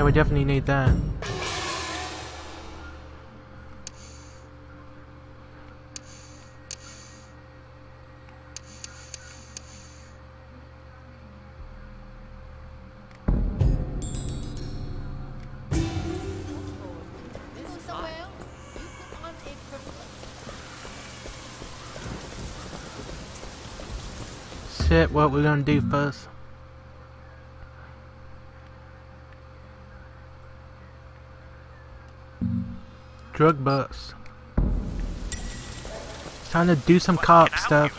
Yeah, we definitely need that. Shit, what we're gonna do first? Drug bust. It's time to do some cop stuff.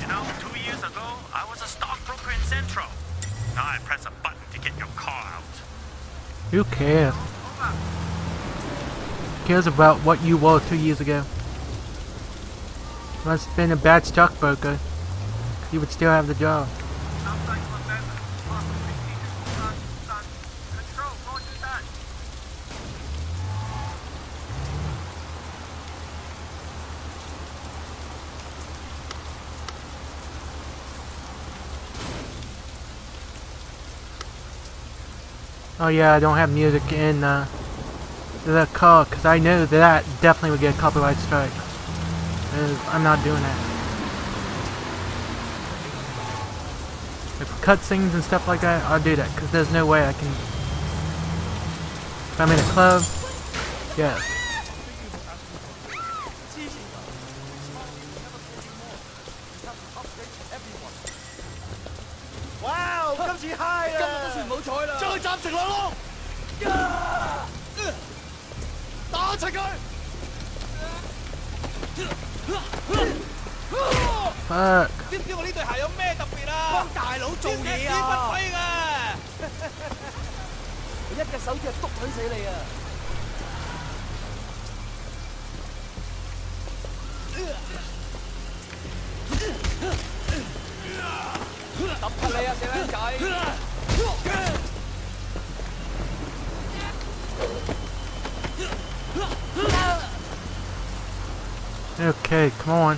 You know, two years ago, I was a stockbroker in Central. Now I press a button to get your car out. Who cares? Cares about what you were two years ago. Must have been a bad stockbroker. You would still have the job. Oh yeah, I don't have music in uh, the call because I know that, that definitely would get a copyright strike. I'm not doing that. cutscenes and stuff like that, I'll do that because there's no way I can. If I'm in a club, yeah. 哇！今次 high 啊！今日都算冇彩啦，将佢斩成两碌，打齐佢！ Fuck. 知唔知我呢对鞋有咩特别啊？帮大佬做嘢啊！不亏噶！我一只手指就笃撚死你啊！揼柒你啊，死僆仔！ Okay, come on.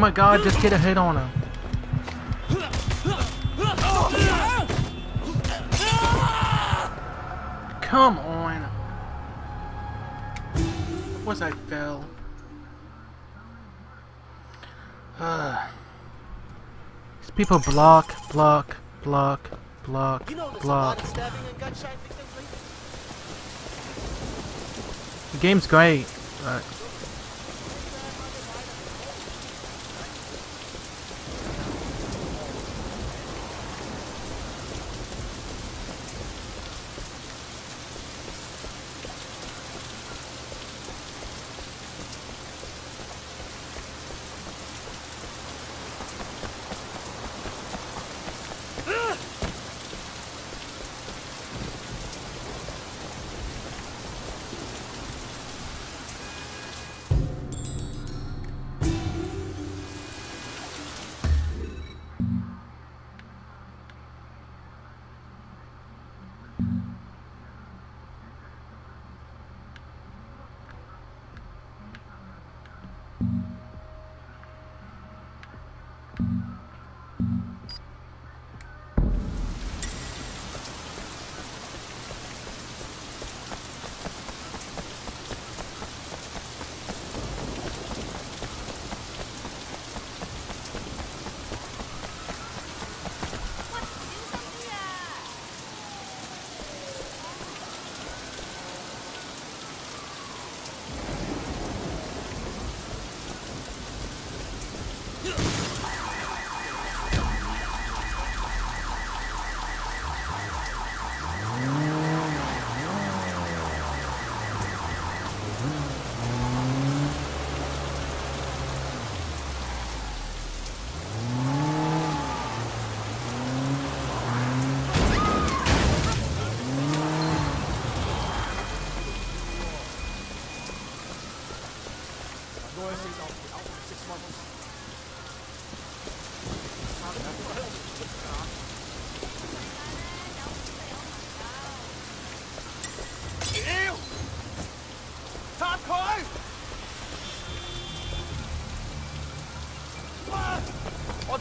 my god, just get a hit on him. Come on. Course I fell. Ugh. These people block, block, block, block, You know there's a block. lot of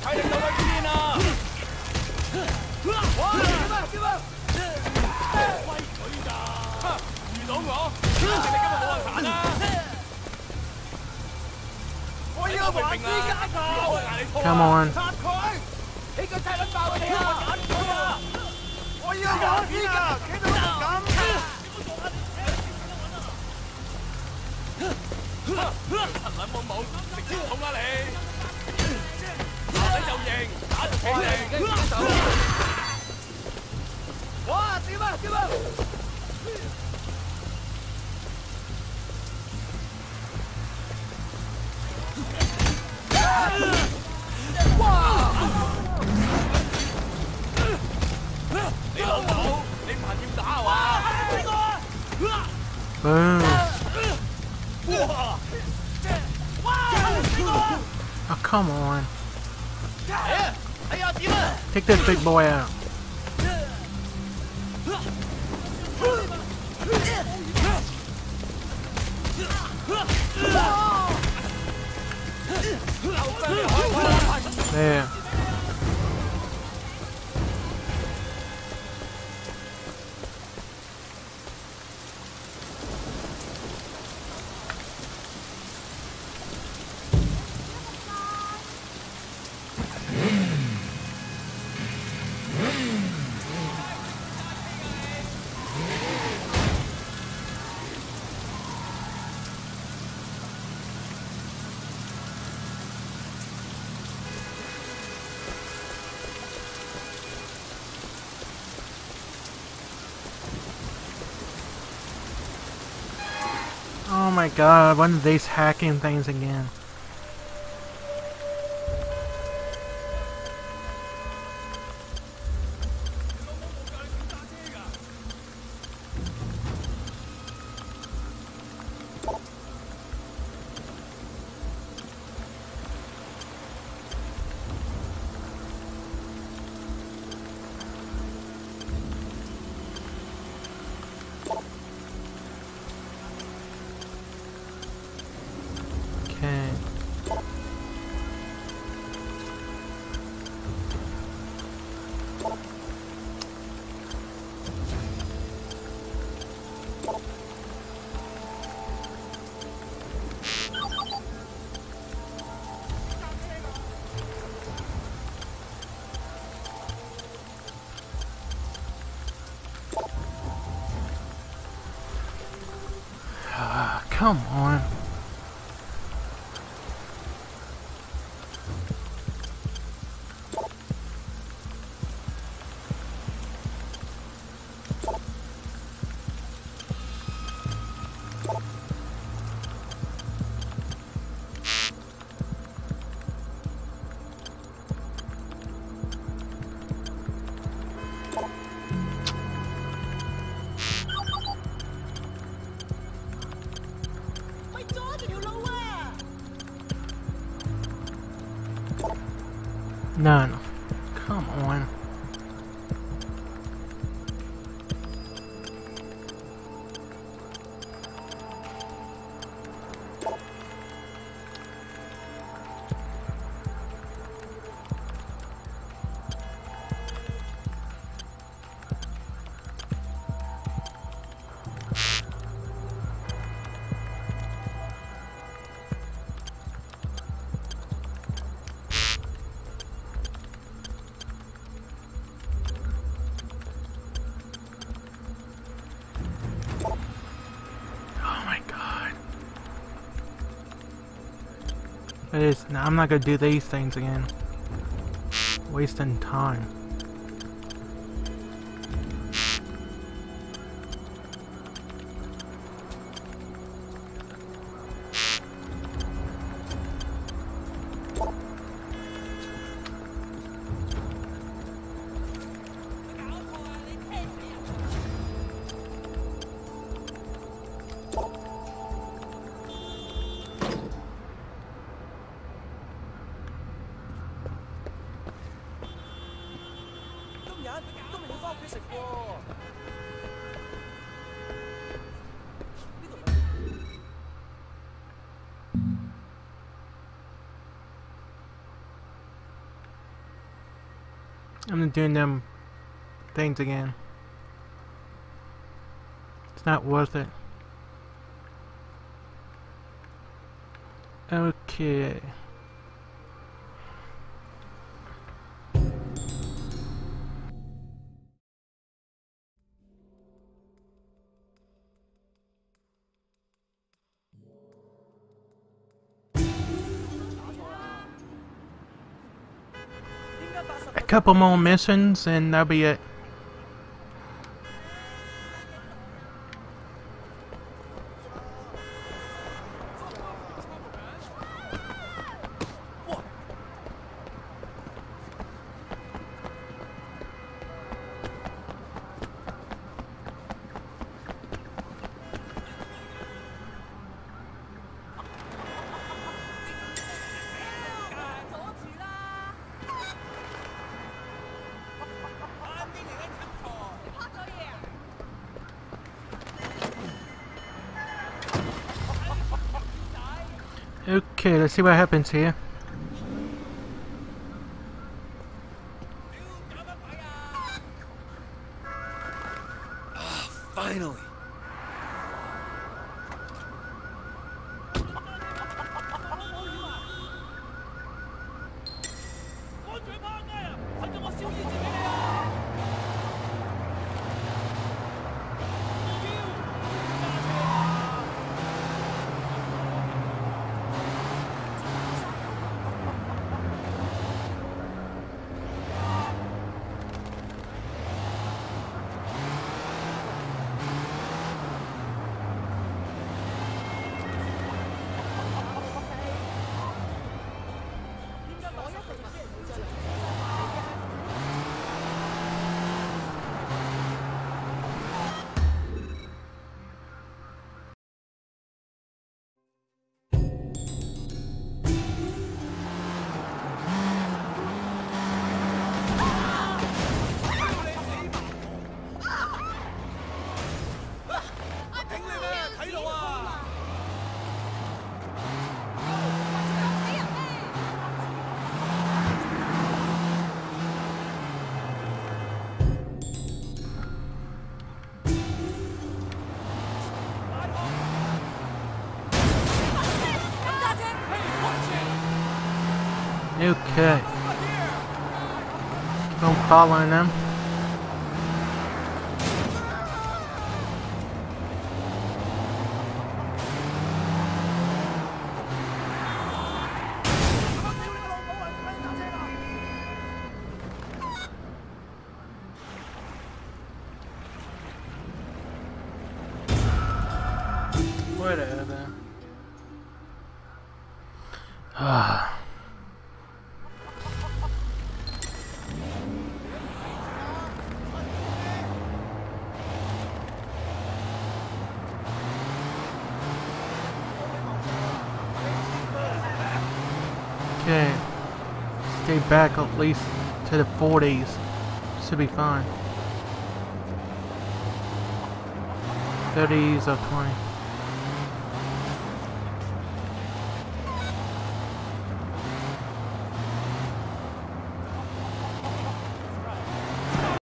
太冷到去天啦！喂，點啊點啊！威佢咋？遇到我，我而家咪唔知架頭。Come on！殺佢！你個太冷爆啊你！我而家唔知架頭，聽到冇？陳冷冇冇？食蕉筒啦你！打你就认，打就企定。哇！点啊点啊！ 你老母，你唔系点打啊？哇！ Boom. 哇！ Oh, come on. Take this big boy out. There. Oh my god, one of these hacking things again. Come on. None. Come It is. I'm not gonna do these things again. Wasting time. I'm doing them things again. It's not worth it. Okay. Couple more missions and that'll be it. Okay, let's see what happens here. Okay. On following them. Whatever. Okay. Stay back at least to the 40s. Should be fine. 30s or 20.